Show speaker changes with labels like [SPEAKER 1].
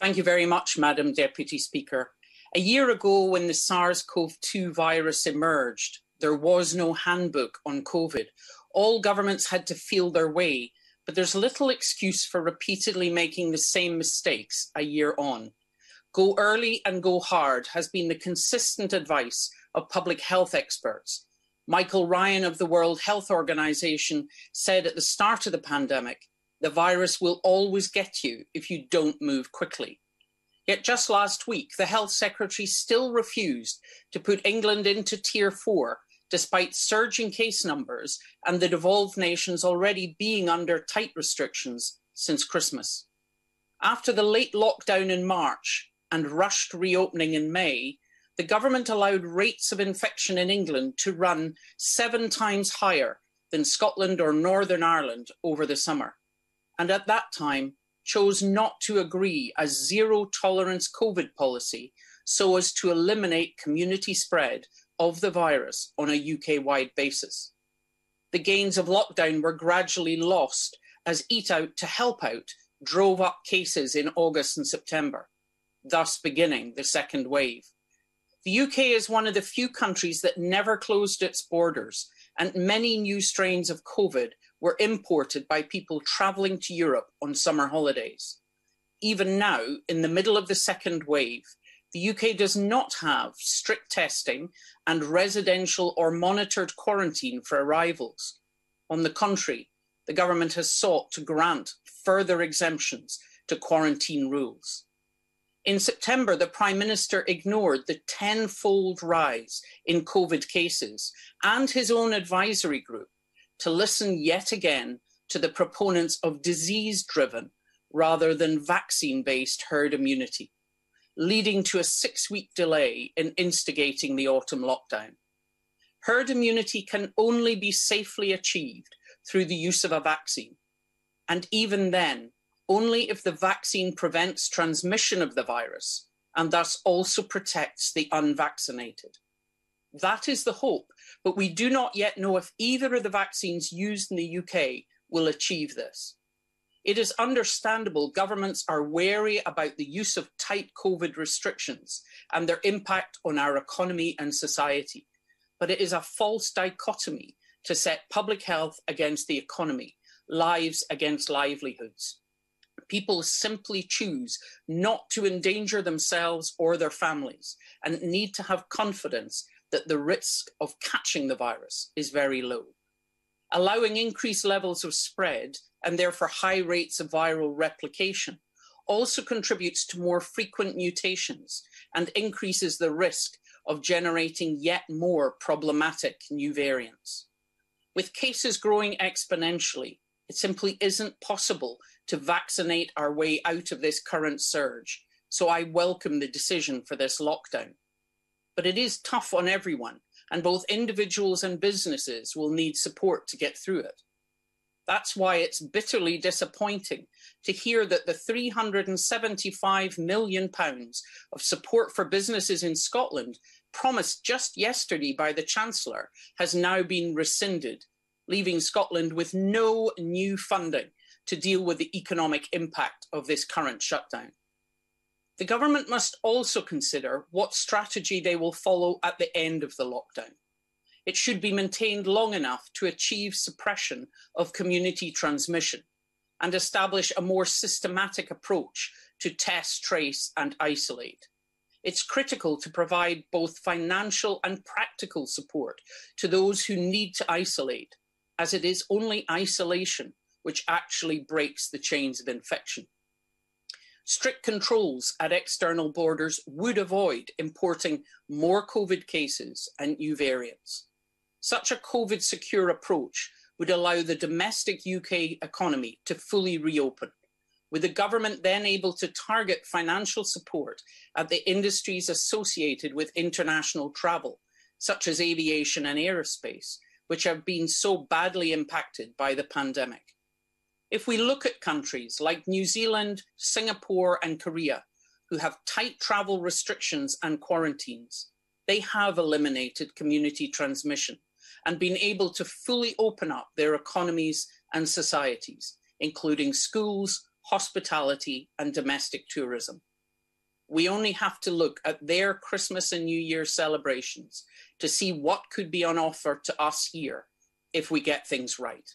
[SPEAKER 1] Thank you very much, Madam Deputy Speaker. A year ago, when the SARS CoV 2 virus emerged, there was no handbook on COVID. All governments had to feel their way, but there's little excuse for repeatedly making the same mistakes a year on. Go early and go hard has been the consistent advice of public health experts. Michael Ryan of the World Health Organization said at the start of the pandemic, the virus will always get you if you don't move quickly. Yet just last week, the Health Secretary still refused to put England into Tier 4 despite surging case numbers and the devolved nations already being under tight restrictions since Christmas. After the late lockdown in March and rushed reopening in May, the government allowed rates of infection in England to run seven times higher than Scotland or Northern Ireland over the summer. And at that time, chose not to agree a zero tolerance COVID policy so as to eliminate community spread of the virus on a UK wide basis. The gains of lockdown were gradually lost as Eat Out to Help Out drove up cases in August and September, thus beginning the second wave. The UK is one of the few countries that never closed its borders, and many new strains of COVID were imported by people travelling to Europe on summer holidays. Even now, in the middle of the second wave, the UK does not have strict testing and residential or monitored quarantine for arrivals. On the contrary, the government has sought to grant further exemptions to quarantine rules. In September, the Prime Minister ignored the tenfold rise in COVID cases and his own advisory group to listen yet again to the proponents of disease driven rather than vaccine based herd immunity leading to a six week delay in instigating the autumn lockdown. Herd immunity can only be safely achieved through the use of a vaccine. And even then, only if the vaccine prevents transmission of the virus and thus also protects the unvaccinated. That is the hope, but we do not yet know if either of the vaccines used in the UK will achieve this. It is understandable governments are wary about the use of tight COVID restrictions and their impact on our economy and society. But it is a false dichotomy to set public health against the economy, lives against livelihoods. People simply choose not to endanger themselves or their families and need to have confidence that the risk of catching the virus is very low. Allowing increased levels of spread and therefore high rates of viral replication, also contributes to more frequent mutations and increases the risk of generating yet more problematic new variants. With cases growing exponentially, it simply isn't possible to vaccinate our way out of this current surge, so I welcome the decision for this lockdown. But it is tough on everyone, and both individuals and businesses will need support to get through it. That's why it's bitterly disappointing to hear that the £375 million of support for businesses in Scotland promised just yesterday by the Chancellor has now been rescinded, leaving Scotland with no new funding to deal with the economic impact of this current shutdown. The government must also consider what strategy they will follow at the end of the lockdown it should be maintained long enough to achieve suppression of community transmission and establish a more systematic approach to test, trace, and isolate. It's critical to provide both financial and practical support to those who need to isolate, as it is only isolation which actually breaks the chains of infection. Strict controls at external borders would avoid importing more COVID cases and new variants. Such a COVID secure approach would allow the domestic UK economy to fully reopen, with the government then able to target financial support at the industries associated with international travel, such as aviation and aerospace, which have been so badly impacted by the pandemic. If we look at countries like New Zealand, Singapore, and Korea, who have tight travel restrictions and quarantines, they have eliminated community transmission and been able to fully open up their economies and societies, including schools, hospitality, and domestic tourism. We only have to look at their Christmas and New Year celebrations to see what could be on offer to us here if we get things right.